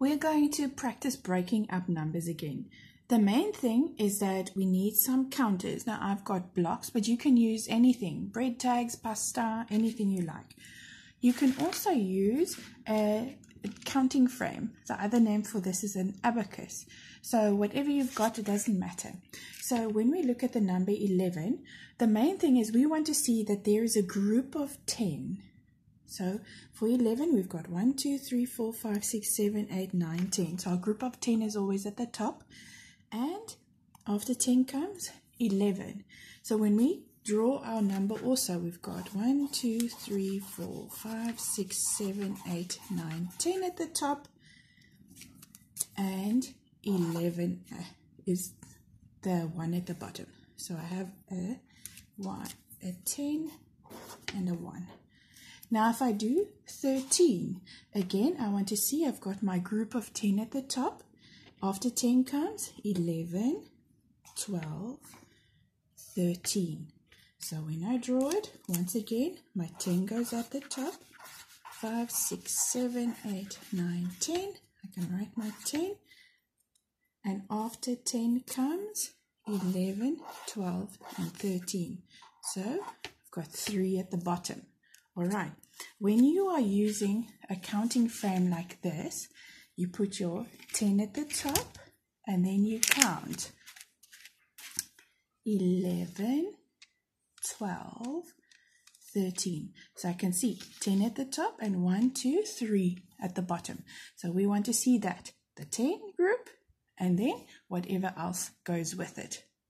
we're going to practice breaking up numbers again. The main thing is that we need some counters. Now I've got blocks, but you can use anything, bread tags, pasta, anything you like. You can also use a counting frame. The other name for this is an abacus. So whatever you've got, it doesn't matter. So when we look at the number 11, the main thing is we want to see that there is a group of 10. So for 11, we've got 1, 2, 3, 4, 5, 6, 7, 8, 9, 10. So our group of 10 is always at the top. And after 10 comes 11. So when we draw our number also, we've got 1, 2, 3, 4, 5, 6, 7, 8, 9, 10 at the top. And 11 uh, is the one at the bottom. So I have a 1, a 10, and a 1. Now if I do 13, again I want to see I've got my group of 10 at the top. After 10 comes 11, 12, 13. So when I draw it, once again, my 10 goes at the top. 5, 6, 7, 8, 9, 10. I can write my 10. And after 10 comes 11, 12, and 13. So I've got 3 at the bottom. All right. When you are using a counting frame like this, you put your 10 at the top and then you count 11, 12, 13. So I can see 10 at the top and 1, 2, 3 at the bottom. So we want to see that, the 10 group, and then whatever else goes with it.